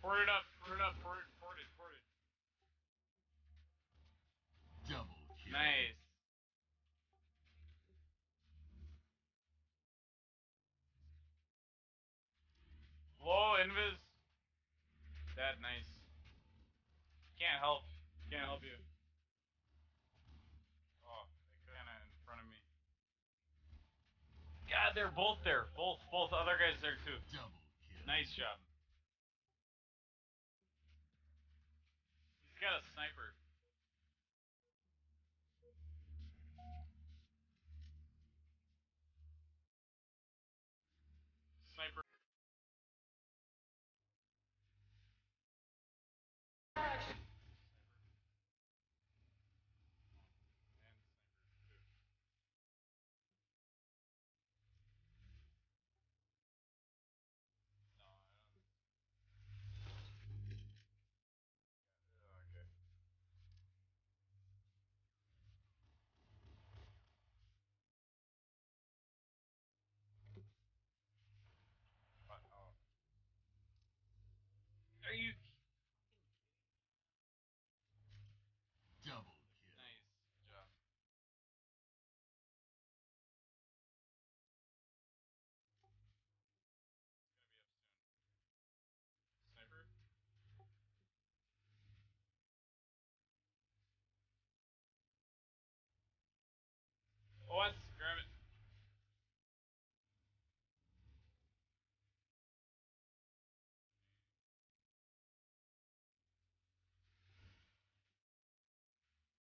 Port it up, port it up, port it, port it, port it. Double kill. Nice. Whoa, Invis. That nice. Can't help. Can't help you. Oh, they kinda in front of me. God, they're both there. Both, both other guys there too. Double kill. Nice job. Got a sniper.